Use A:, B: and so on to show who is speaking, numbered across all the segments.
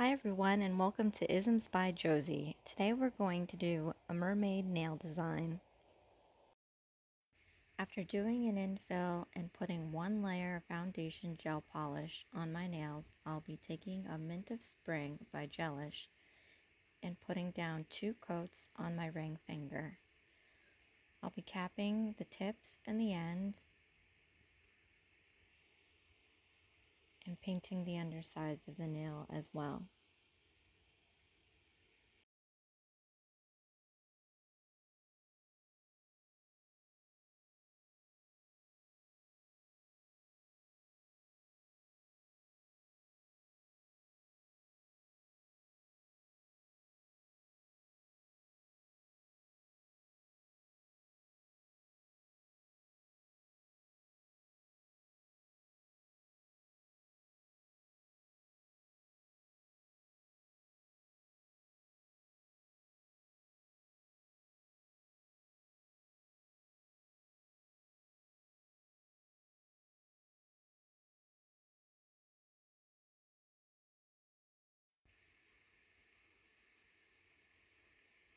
A: Hi everyone and welcome to Isms by Josie. Today we're going to do a mermaid nail design. After doing an infill and putting one layer of foundation gel polish on my nails, I'll be taking a Mint of Spring by Gelish and putting down two coats on my ring finger. I'll be capping the tips and the ends and painting the undersides of the nail as well.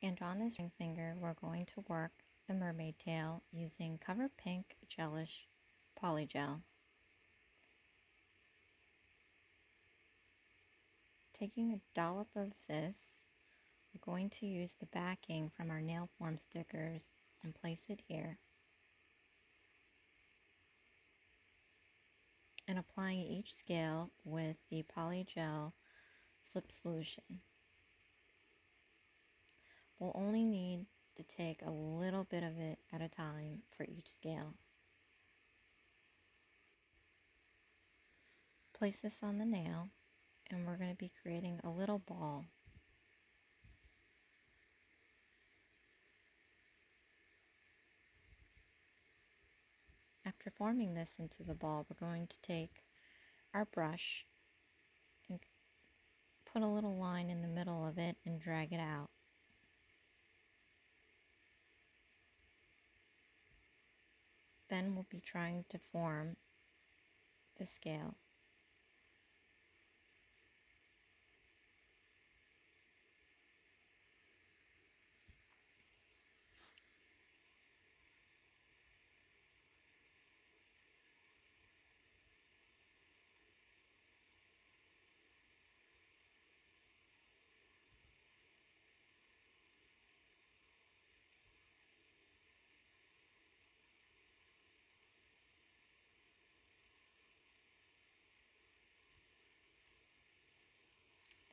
A: And on this ring finger, we're going to work the mermaid tail using Cover Pink Gelish Polygel. Taking a dollop of this, we're going to use the backing from our nail form stickers and place it here. And applying each scale with the polygel slip solution. We'll only need to take a little bit of it at a time for each scale. Place this on the nail and we're going to be creating a little ball. After forming this into the ball, we're going to take our brush and put a little line in the middle of it and drag it out. Then we'll be trying to form the scale.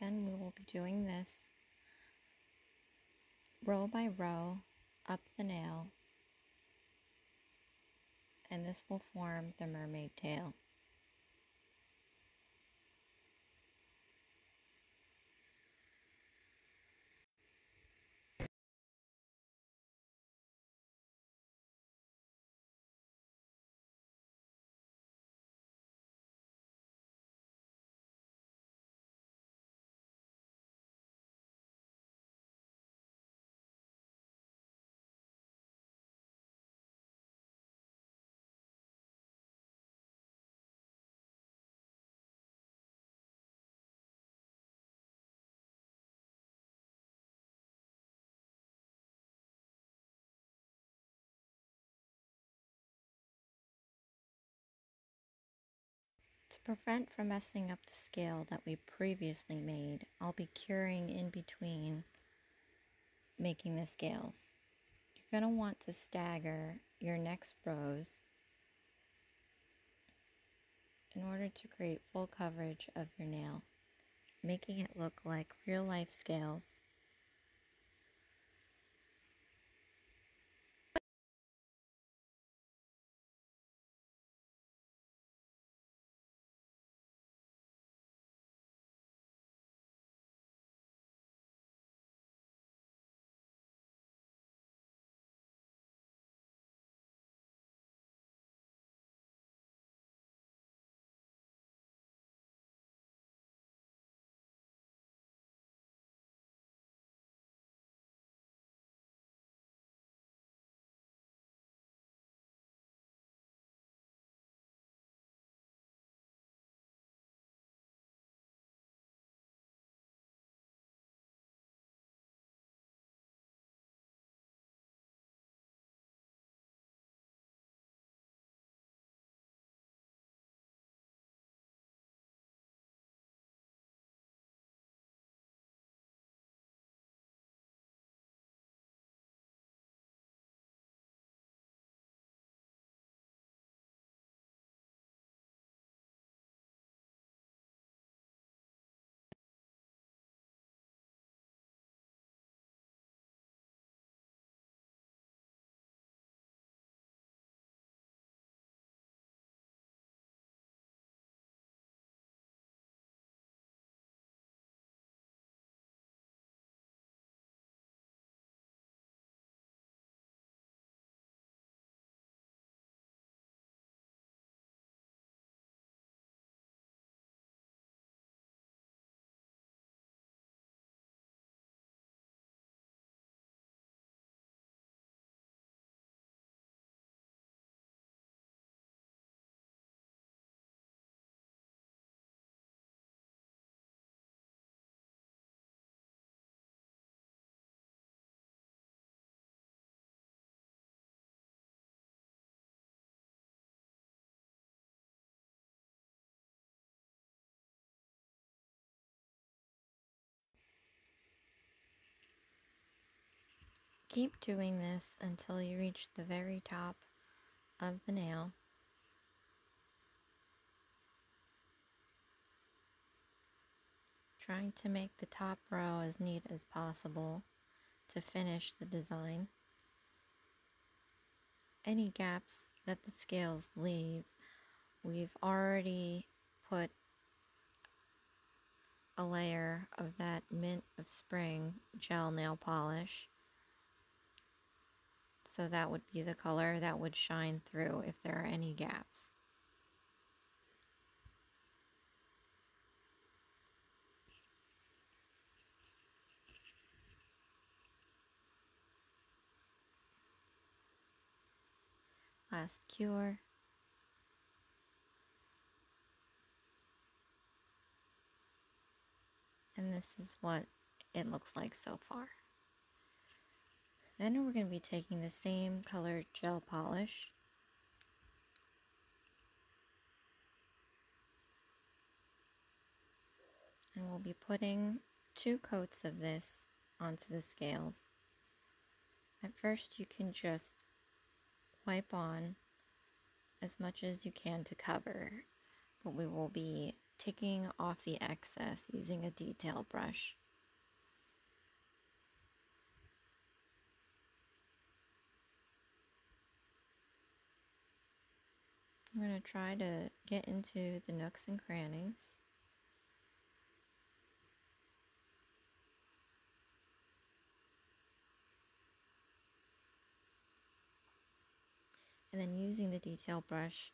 A: Then we will be doing this row by row up the nail and this will form the mermaid tail. To prevent from messing up the scale that we previously made, I'll be curing in between making the scales. You're going to want to stagger your next rows in order to create full coverage of your nail, making it look like real life scales. Keep doing this until you reach the very top of the nail. Trying to make the top row as neat as possible to finish the design. Any gaps that the scales leave, we've already put a layer of that Mint of Spring gel nail polish. So that would be the color that would shine through if there are any gaps. Last cure. And this is what it looks like so far. Then we're going to be taking the same color gel polish. And we'll be putting two coats of this onto the scales. At first you can just wipe on as much as you can to cover, but we will be taking off the excess using a detail brush. I'm going to try to get into the nooks and crannies. And then using the detail brush,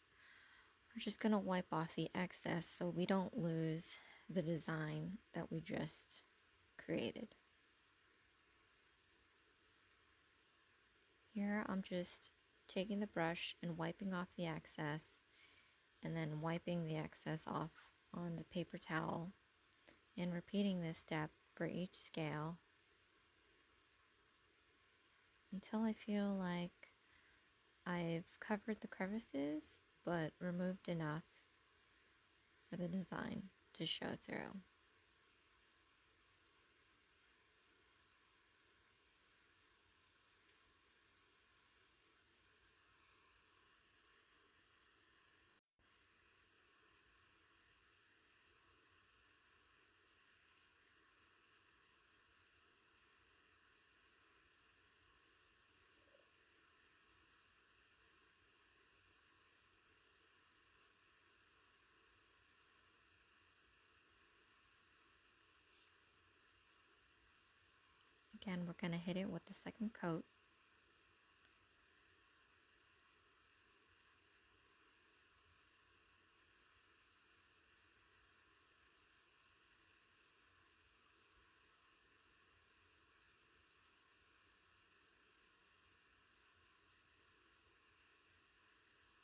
A: we're just going to wipe off the excess so we don't lose the design that we just created. Here I'm just taking the brush and wiping off the excess and then wiping the excess off on the paper towel and repeating this step for each scale until I feel like I've covered the crevices but removed enough for the design to show through. Again, we're going to hit it with the second coat.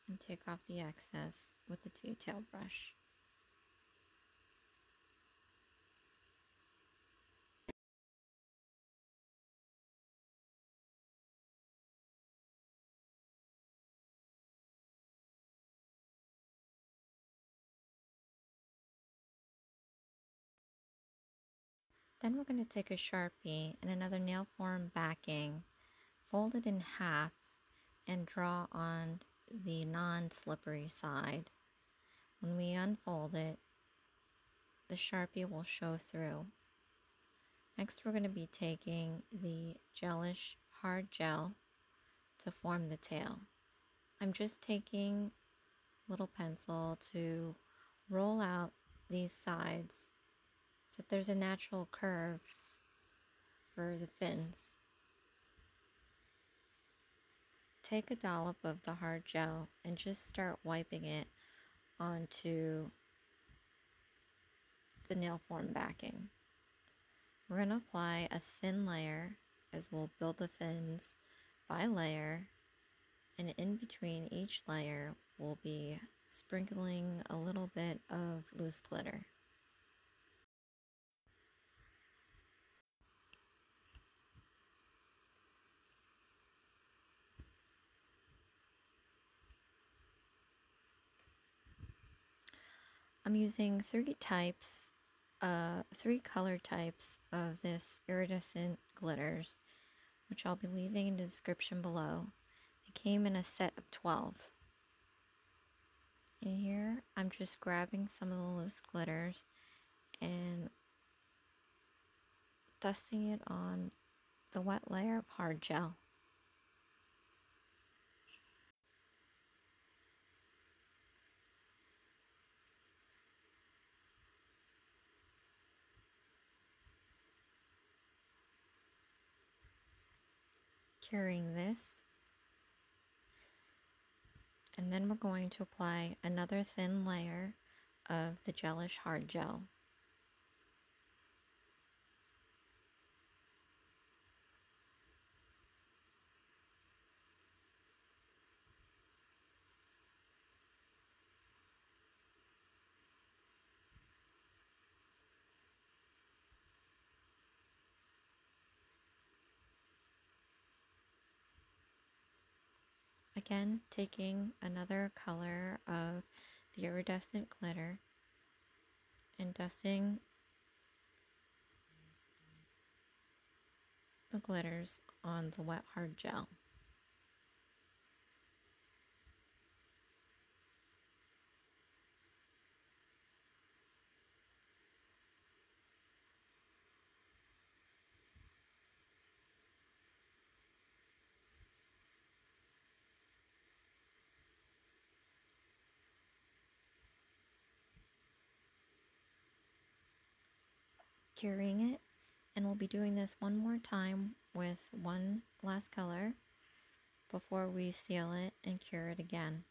A: and take off the excess with the detail brush. Then we're going to take a Sharpie and another nail form backing, fold it in half, and draw on the non-slippery side. When we unfold it, the Sharpie will show through. Next, we're going to be taking the gelish hard gel to form the tail. I'm just taking a little pencil to roll out these sides so there's a natural curve for the fins. Take a dollop of the hard gel and just start wiping it onto the nail form backing. We're going to apply a thin layer as we'll build the fins by layer and in between each layer we'll be sprinkling a little bit of loose glitter. I'm using three types, uh, three color types of this iridescent glitters. which I'll be leaving in the description below. It came in a set of 12. In here, I'm just grabbing some of the loose glitters and dusting it on the wet layer of hard gel. Curing this and then we're going to apply another thin layer of the gelish hard gel. Again, taking another color of the iridescent glitter and dusting the glitters on the wet hard gel. Curing it and we'll be doing this one more time with one last color before we seal it and cure it again.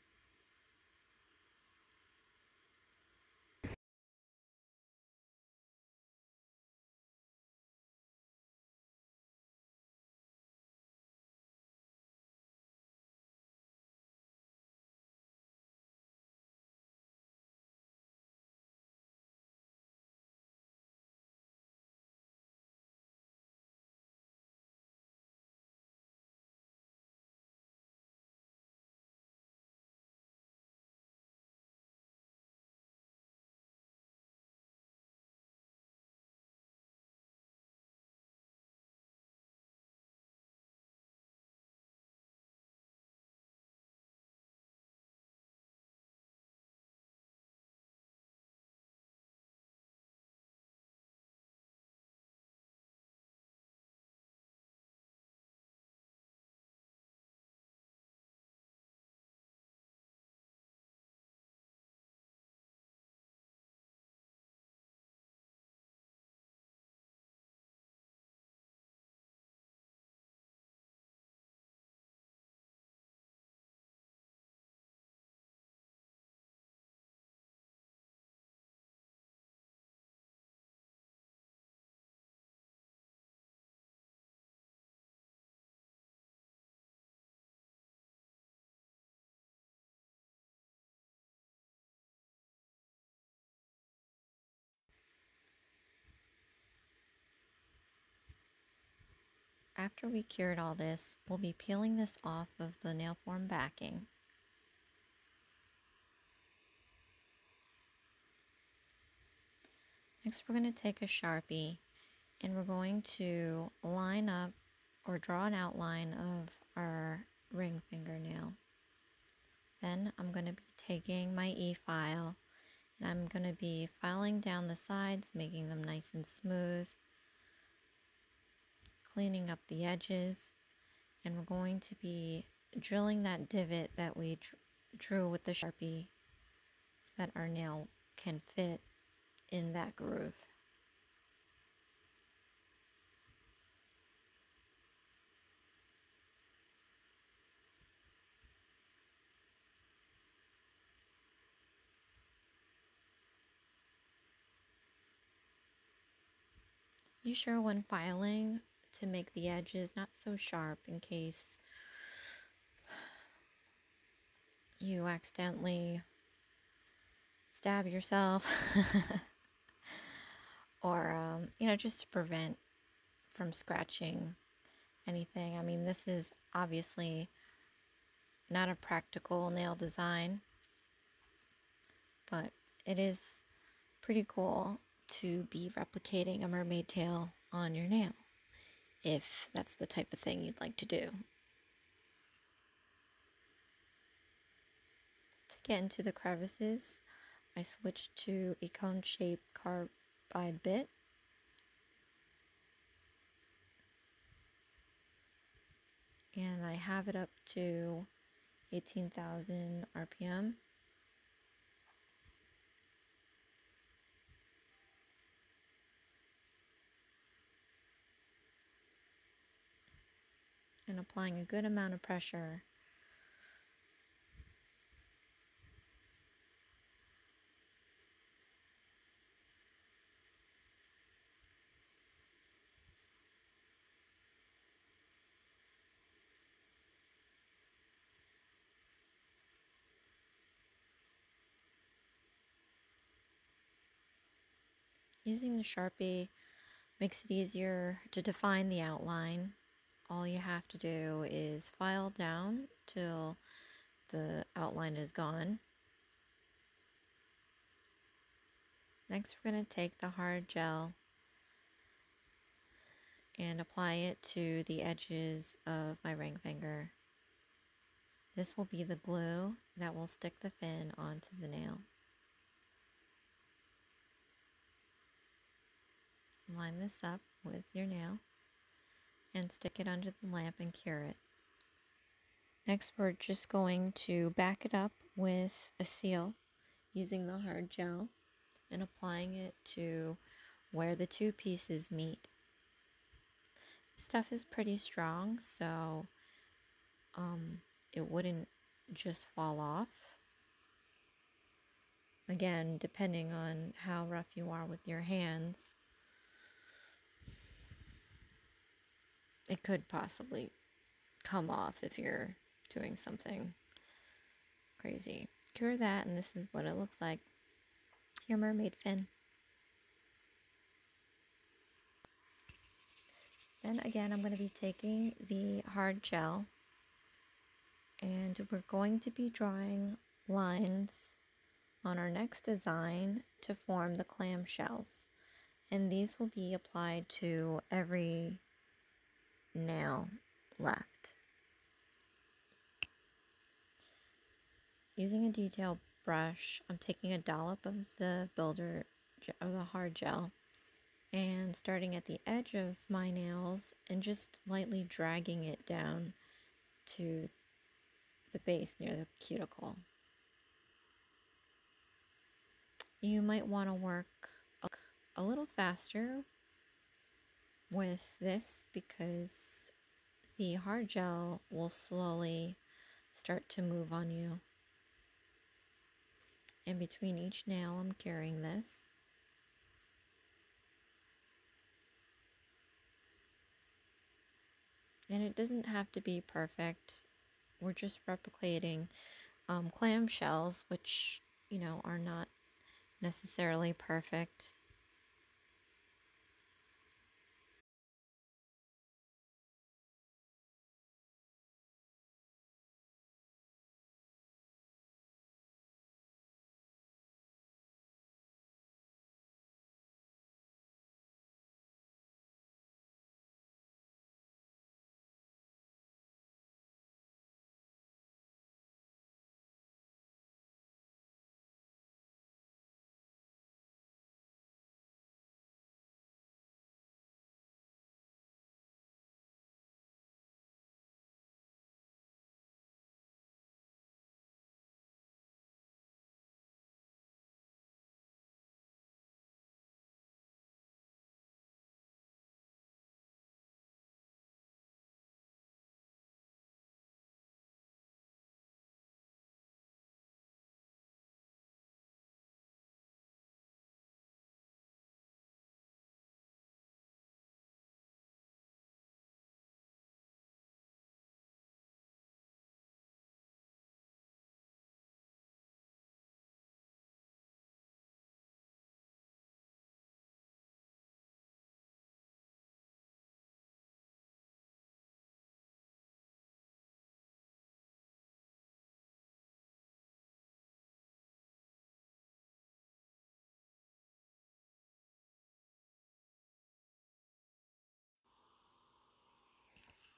A: After we cured all this, we'll be peeling this off of the nail form backing. Next, we're going to take a Sharpie and we're going to line up or draw an outline of our ring fingernail. Then I'm going to be taking my e-file and I'm going to be filing down the sides, making them nice and smooth cleaning up the edges and we're going to be drilling that divot that we drew with the Sharpie so that our nail can fit in that groove. You sure when filing to make the edges not so sharp in case you accidentally stab yourself. Or um, you know just to prevent from scratching anything. I mean this is obviously not a practical nail design but it is pretty cool to be replicating a mermaid tail on your nail if that's the type of thing you'd like to do. To get into the crevices, I switched to a cone-shaped carbide bit. And I have it up to 18,000 RPM. And applying a good amount of pressure. Using the Sharpie makes it easier to define the outline all you have to do is file down till the outline is gone. Next, we're going to take the hard gel and apply it to the edges of my ring finger. This will be the glue that will stick the fin onto the nail. Line this up with your nail and stick it under the lamp and cure it. Next, we're just going to back it up with a seal using the hard gel and applying it to where the two pieces meet. stuff is pretty strong, so um, it wouldn't just fall off. Again, depending on how rough you are with your hands, it could possibly come off if you're doing something crazy. Cure that, and this is what it looks like. Your mermaid fin. Then again, I'm going to be taking the hard gel and we're going to be drawing lines on our next design to form the clamshells. And these will be applied to every nail left. Using a detail brush, I'm taking a dollop of the builder of the hard gel and starting at the edge of my nails and just lightly dragging it down to the base near the cuticle. You might want to work a little faster with this because the hard gel will slowly start to move on you. In between each nail, I'm carrying this. And it doesn't have to be perfect. We're just replicating um, clam shells, which, you know, are not necessarily perfect.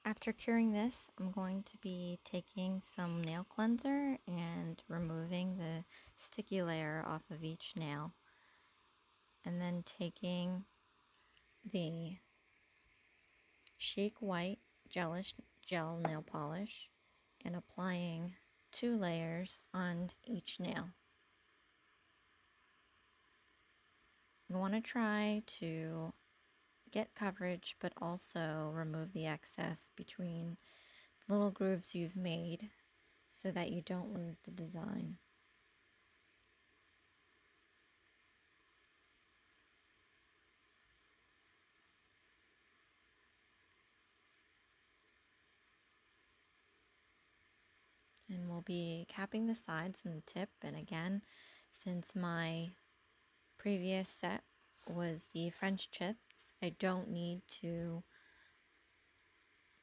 A: After curing this, I'm going to be taking some nail cleanser and removing the sticky layer off of each nail. And then taking the Sheek White Gelish Gel Nail Polish and applying two layers on each nail. You want to try to get coverage but also remove the excess between little grooves you've made so that you don't lose the design. and we'll be capping the sides and the tip and again since my previous set was the French chips. I don't need to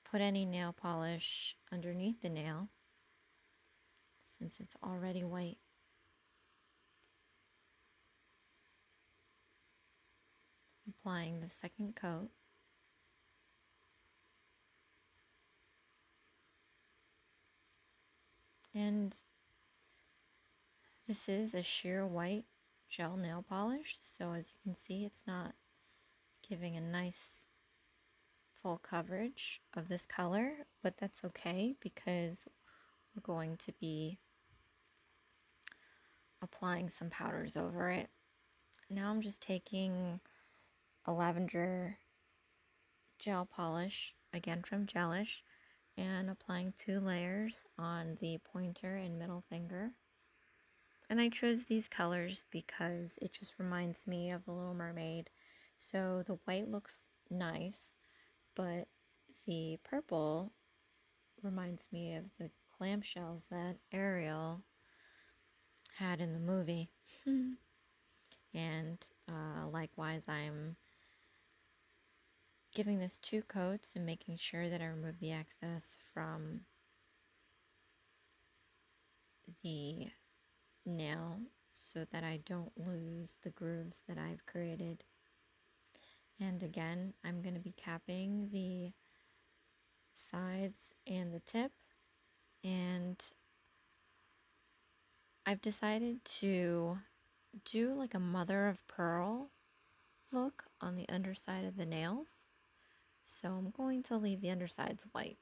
A: put any nail polish underneath the nail since it's already white applying the second coat And this is a sheer white gel nail polish. So as you can see, it's not giving a nice full coverage of this color, but that's okay because we're going to be applying some powders over it. Now I'm just taking a lavender gel polish, again from Gelish, and applying two layers on the pointer and middle finger. And I chose these colors because it just reminds me of the Little Mermaid. So the white looks nice, but the purple reminds me of the clamshells that Ariel had in the movie. and uh, likewise, I'm giving this two coats and making sure that I remove the excess from the nail so that I don't lose the grooves that I've created. And again, I'm going to be capping the sides and the tip. And I've decided to do like a mother of pearl look on the underside of the nails. So I'm going to leave the undersides white.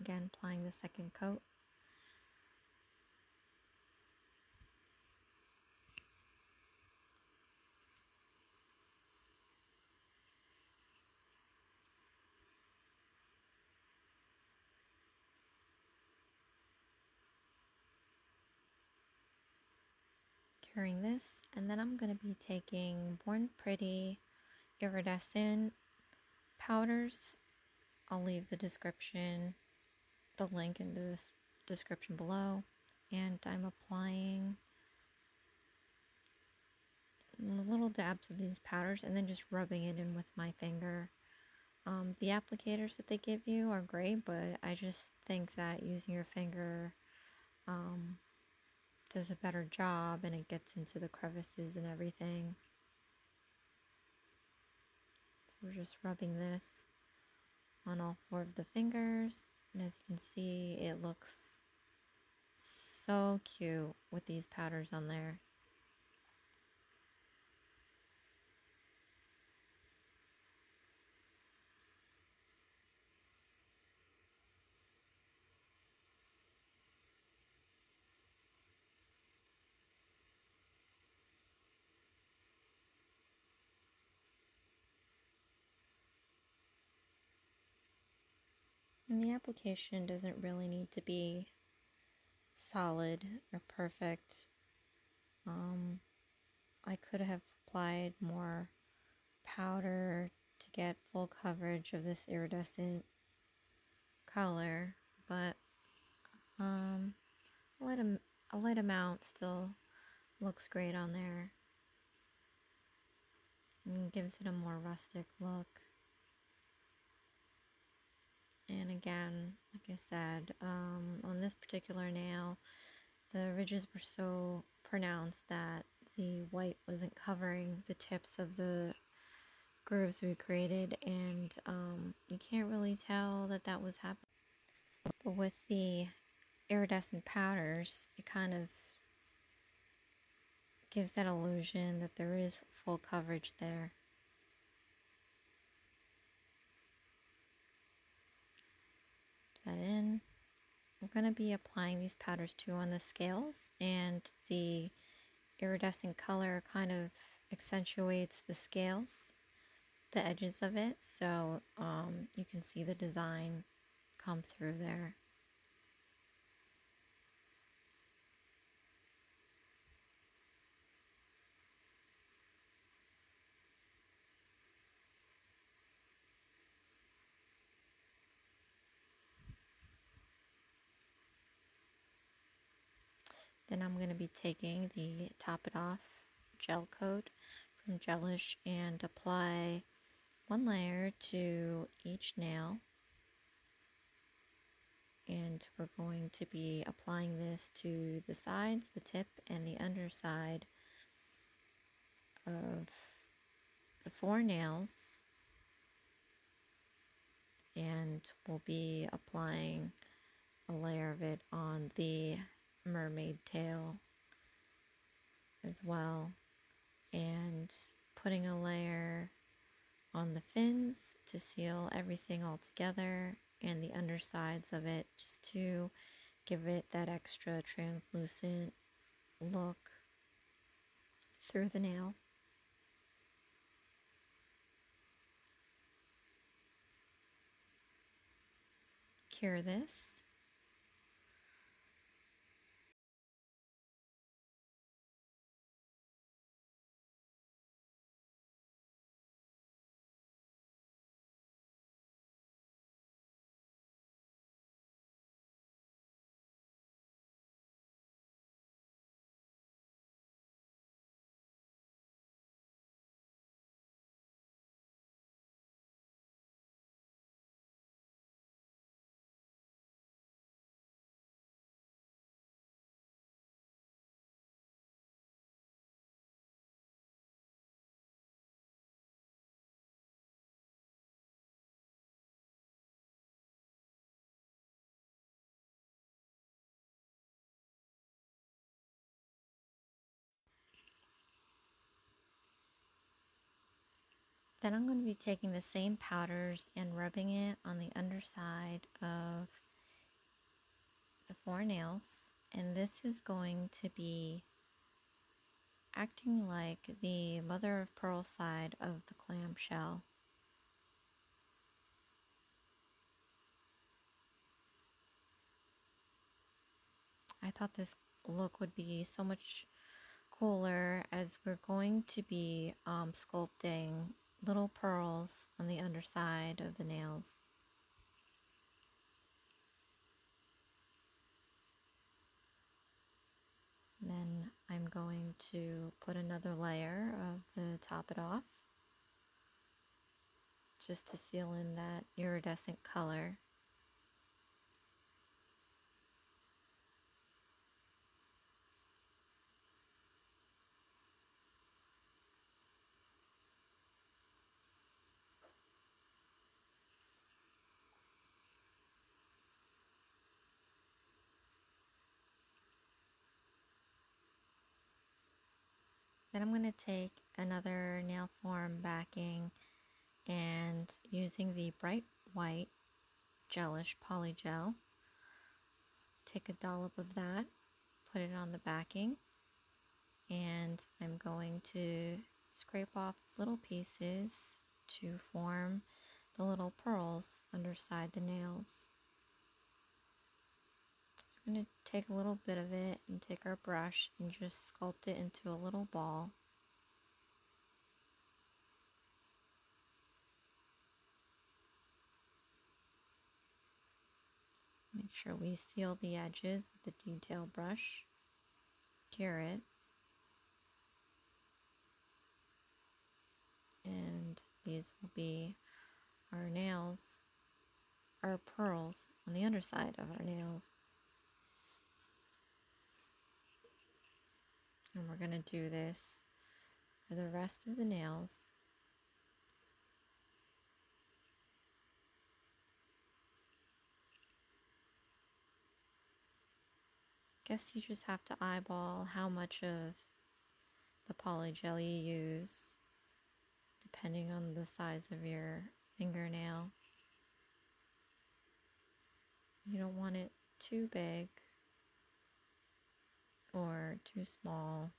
A: Again, applying the second coat. Curing this and then I'm going to be taking Born Pretty iridescent powders. I'll leave the description, the link in the description below. And I'm applying little dabs of these powders and then just rubbing it in with my finger. Um, the applicators that they give you are great, but I just think that using your finger um, does a better job and it gets into the crevices and everything So we're just rubbing this on all four of the fingers. And as you can see, it looks so cute with these powders on there. And the application doesn't really need to be solid or perfect. Um, I could have applied more powder to get full coverage of this iridescent color, but um, a light, a light amount still looks great on there and gives it a more rustic look. And again, like I said, um, on this particular nail, the ridges were so pronounced that the white wasn't covering the tips of the grooves we created and um, you can't really tell that that was happening. But with the iridescent powders, it kind of gives that illusion that there is full coverage there. That in. I'm going to be applying these powders too on the scales and the iridescent color kind of accentuates the scales, the edges of it, so um, you can see the design come through there. Then I'm going to be taking the Top It Off gel coat from Gelish and apply one layer to each nail. And we're going to be applying this to the sides, the tip, and the underside of the four nails. And we'll be applying a layer of it on the mermaid tail as well and putting a layer on the fins to seal everything all together and the undersides of it just to give it that extra translucent look through the nail. Cure this Then I'm going to be taking the same powders and rubbing it on the underside of the four nails. And this is going to be acting like the mother of pearl side of the clam shell. I thought this look would be so much cooler as we're going to be um, sculpting little pearls on the underside of the nails. then I'm going to put another layer of the top it off just to seal in that iridescent color. Then I'm going to take another nail form backing and using the bright white gelish polygel, take a dollop of that, put it on the backing, and I'm going to scrape off little pieces to form the little pearls underside the nails. I'm going to take a little bit of it and take our brush and just sculpt it into a little ball. Make sure we seal the edges with the detail brush. Cure it. And these will be our nails, our pearls on the underside of our nails. And we're going to do this for the rest of the nails. Guess you just have to eyeball how much of the polygel you use depending on the size of your fingernail. You don't want it too big or too small.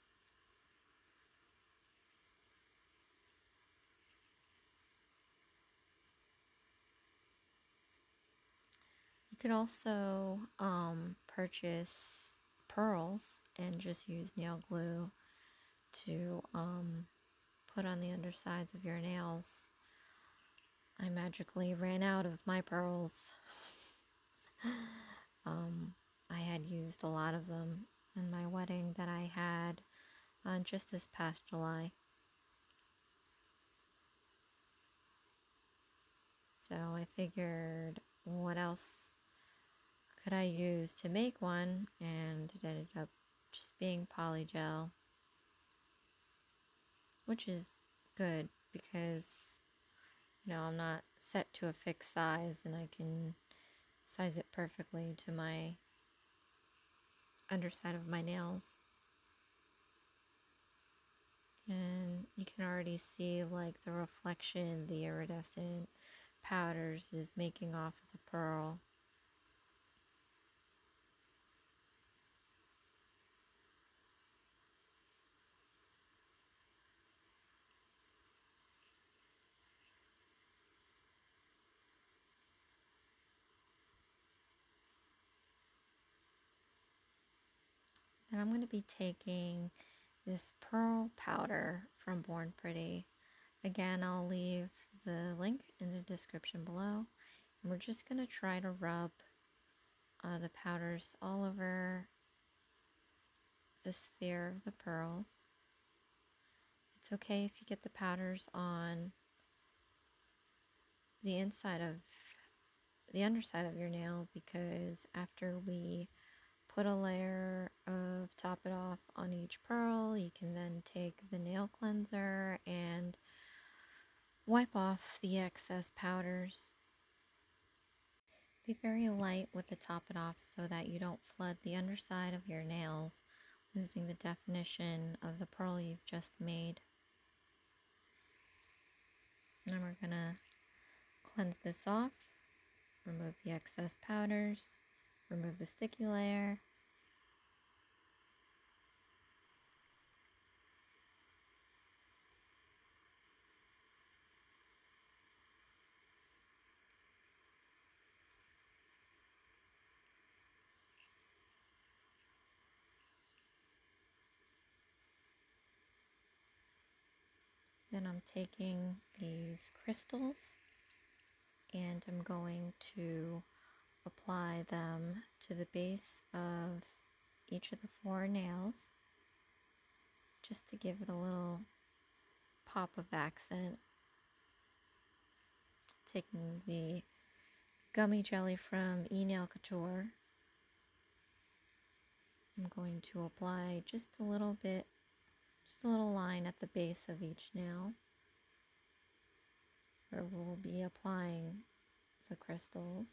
A: You could also um, purchase pearls and just use nail glue to um, put on the undersides of your nails. I magically ran out of my pearls. um, I had used a lot of them in my wedding that I had uh, just this past July. So I figured what else could I use to make one? And it ended up just being polygel, which is good because you know I'm not set to a fixed size and I can size it perfectly to my underside of my nails. And you can already see like the reflection the iridescent powders is making off of the pearl. Then I'm going to be taking this pearl powder from Born Pretty. Again, I'll leave the link in the description below. And we're just going to try to rub uh, the powders all over the sphere of the pearls. It's okay if you get the powders on the inside of the underside of your nail because after we put a layer of top it off on each pearl. You can then take the nail cleanser and wipe off the excess powders. Be very light with the top it off so that you don't flood the underside of your nails, losing the definition of the pearl you've just made. Then we're gonna cleanse this off, remove the excess powders, remove the sticky layer, Then I'm taking these crystals and I'm going to apply them to the base of each of the four nails just to give it a little pop of accent. Taking the gummy jelly from E Nail Couture, I'm going to apply just a little bit just a little line at the base of each nail where we'll be applying the crystals.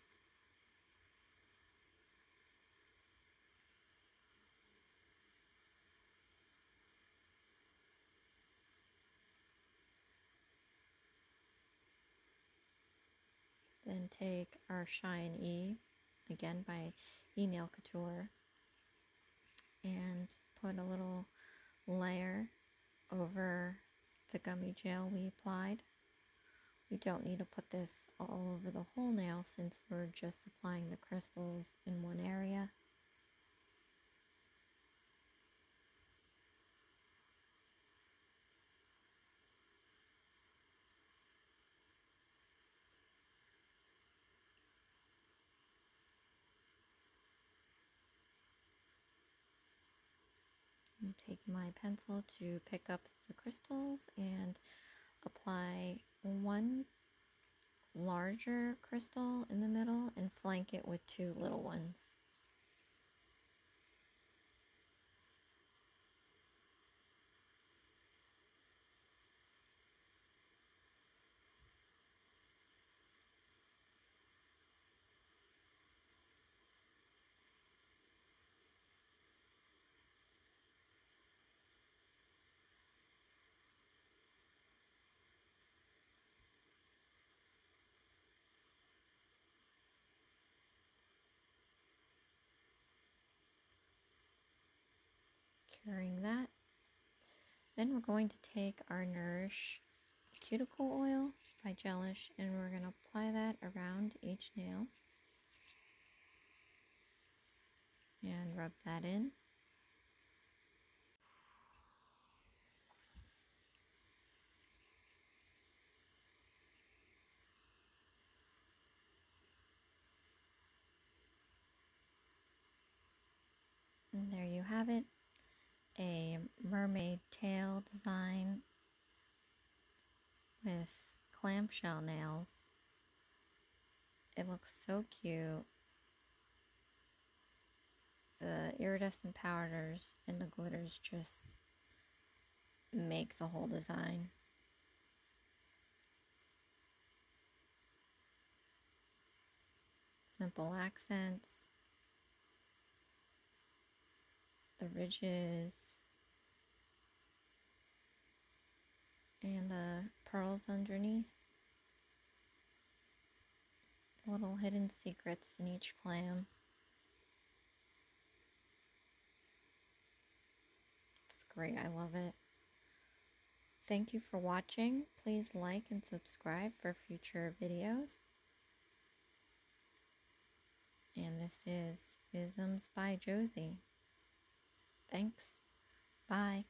A: Then take our Shine E, again by eNail Couture, and put a little layer over the gummy gel we applied. We don't need to put this all over the whole nail since we're just applying the crystals in one area. I'm my pencil to pick up the crystals and apply one larger crystal in the middle and flank it with two little ones. Securing that. Then we're going to take our Nourish cuticle oil by Gelish and we're going to apply that around each nail and rub that in. And there you have it a mermaid tail design with clamshell nails. It looks so cute. The iridescent powders and the glitters just make the whole design. Simple accents. The ridges. And the pearls underneath. Little hidden secrets in each clam. It's great. I love it. Thank you for watching. Please like and subscribe for future videos. And this is Isms by Josie. Thanks. Bye.